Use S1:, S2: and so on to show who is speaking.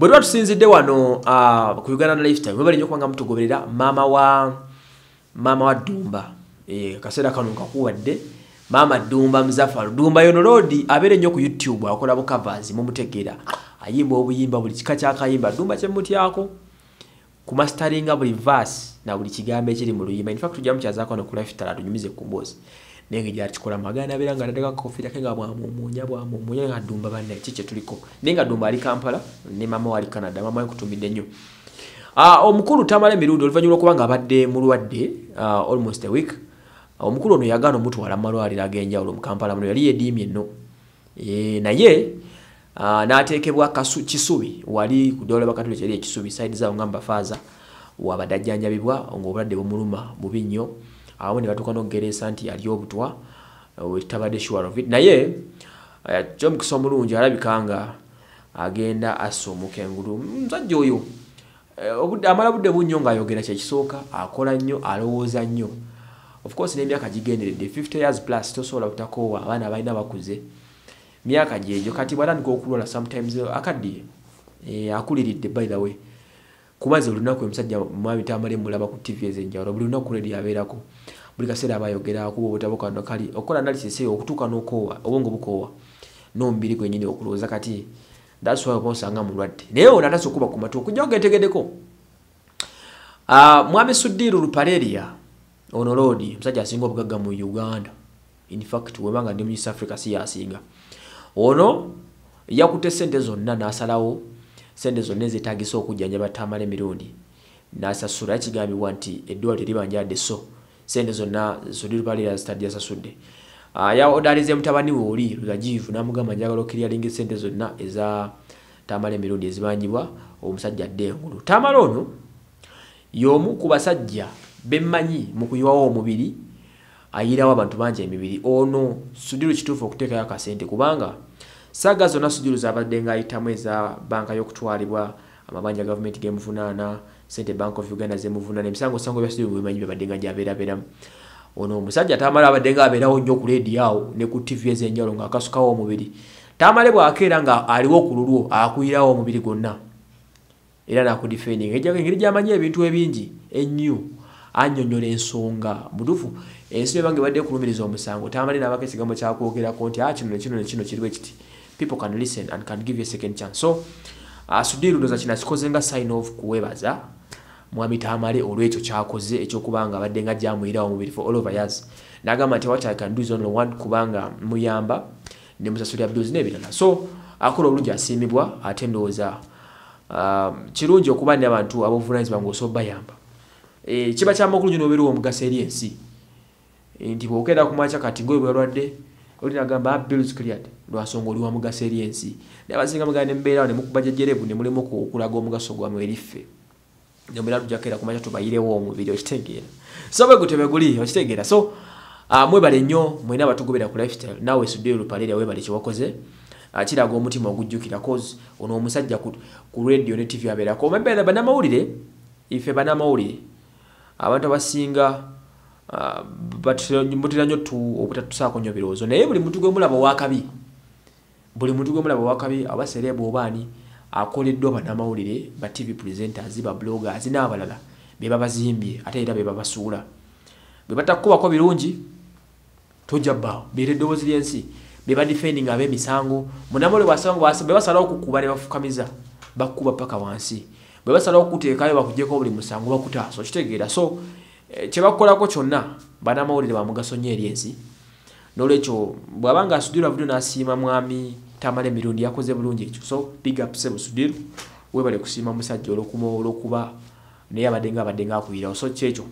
S1: bwe tuba tusinzidde wano uh, ku uganda lifetime mwebali nnyo kubanga mutugoberera maama wa maama wa ddumba. E, kaseera kano nkakuwadde maama ddumba muzafaro ddumba yono roadi abeere nnyo ku youtube akola bukavas mumutegeera ayimba obuyimba buli kika kyakayimba. Ddumba kyemutyako ku masteringa buli vas na buli kigambo ekiri mu luyimba. Infact tujja mukyazaako no ku lifestyle atunyumize ku mboozi naye nga gyakikola magana abeera nga nateka kakofiira ke nga bwamumunya bwamumunya nga ddumba banne ki kye tuliko? Naye nga ddumba ali kampala ne mama we ali canada mama kutumidde nnyo. Uh, omukulu tamala emirundi oluvannyuma lwokuba nga abadde mulwadde uh, almost a week omukulu ono yagaana omutwala mu malwaliro ag'enjawulo mu kampala muno yali yediimye nno naye n'ateekebwa kisubi wali ku ddwaliro bakatuliki eri ekisubi saidi zaawo nga mbafaaza wabadde ajjanjabibwa ng'obulwadde bumuluma bubi nnyo awamu ne batuuka n'okugereesa nti ali obutwa wetabadde sure of it. Naye kyomukisa omulungi alabika nga agenda assa omukengulu. Musajja oyo amala budde bunnyo ng'ayogera kyekisooka akola nnyo alowooza nnyo. Of course n'emyaka gigenderedde 50 years plus tosobola butakoowa abaana balina bakuze. Myaka gyegyo kati bwatandika okulwala sometimes akaddiye akuliridde by the way kubaze olunaku omusajja mwami tamale mulaba ku tv ezenjawulo buli lunaku ledi abeerako buli kaseera aba ayogera akuba obutabo kano kali okola analysis eyo okutuuka n'okoowa obwongo bukoowa n'omubiri gwenyini okulowooza kati thats why oba osanga mulwadde naye ono atasa okuba ku matu okujja ogetegeddeko mwami sudiru lupaleria ono loodi omusajja asinga obugagga mu uganda. Infact webanga ndi mu east africa si yasinga. Ono yakutte sente zonna n'asalawo sente zonna ezetagisa okujjanjaba tamala emirundi. Nasasula kigambibwa nti eddwaliro eribanjadde so sente zonna sudirupalira zitadde yasasudde yaodalize mutabani we oli lulajivu namugamba njagala okiryalinga sente zonna eza tamala emirundi ezibanjibwa omusajja adde engulu. Tamala ono y'omu ku basajja bemmanyi mu kuyiwawo omubiri ayirawo abantu bangi emibiri. Ono sudiru kituufu okuteekayo akasente kubanga saaga zonna sudiru zabadde ngaayitamu eza banka y'okutwalibwa amabanja gavumenti gemuvunaana sente bank of uganda zemuvunaana emisango sango bya sudiru bimanyi byabadde nga gyabeerabeeramu ono omusajja tamala abadde nga abeerawo nnyo ku leedi awo ne ku tv ez'enjawulo ng'akasukawo omubiri. Tamale bwakeera nga aliwo ku lulwo akuyirawo omubiri gwonna. Era nakudifendinga engeri gyamanyi ebintu ebingi ennyo annyonnyola ensonga mutuufu. Ensi nebange ebadde kulumiriza omusango tamale nabako ekigambo kyakwogerako nti a kino nekino nekino kiriwo ekiti people can listen and can give you a second chance. So uh, sudiru ndoza kino akikoze nga sign off kuwebaza. Mwami tamale olwekyo kyakoze ekyokuba nga abadde nga gyamuyirawo omubiri for all over years. Nagamba nti what i can do is only one kubanga muyamba ne musasulira bills n'ebirala. So akola obulungi asiimibwa ate ndowooza um, kirungi okuba ne abantu abovunanyizibwa ngaosoba bayamba. E, kiba kyamakulu gino obeera omugaso eri ensi. E, nti bwokenda kumaca kati ngoye bwalwadde oli nagamba bills cleared lwasonga oli wamugaso eri ensi. Naye abasinga mugana nembeerawo nemukuba jejerebu nemulimu okulaga omugaso gwamwe eriffe nembeera tujakera kumaca tubayirewo omubiri okitegeera. So bwe gutebe guli okitegeera. So uh, mwebale nnyo mwena abatugobera ku lifestyle. Naawe sudde olupaleria webale kyewakoze uh, kiraga omutima ogujjukira cause ono omusajja ku, radio ne tv abeerako. Omabere banamawulire ife banamawulire abantu abasinga mutera nnyo obutatusaako nnyo birowoozo. Naye buli muntu gwe mulaba owakabi buli muntu gwe mulaba owakabi aba serebu obaani akoleddwa banamawulire ba tv presenters ba bloggers n'abalala be babazimbye ate era be babasuula. Bwe batakubako birungi tojja bbaawo beera eddoboozi ly'ensi be badefending ab'emisango. Munamole bwe basalawo okukuba ne bafukamiza bakkuba paka wansi. Bwe basalawo okukuteekayo bakugyeko buli musango bakutaasa okitegeera so kyebakolako kyonna banamawulire bamugaso nnyo eri ensi. Nolwekyo bw'abanga asudiru avudio n'asiima mwami tamala emirundi yakoze bulungi ekyo. So big up sebo sudiru webale kusiima musajja olwokuba naye abadde nga abadde nga akuyirawo so kyekyo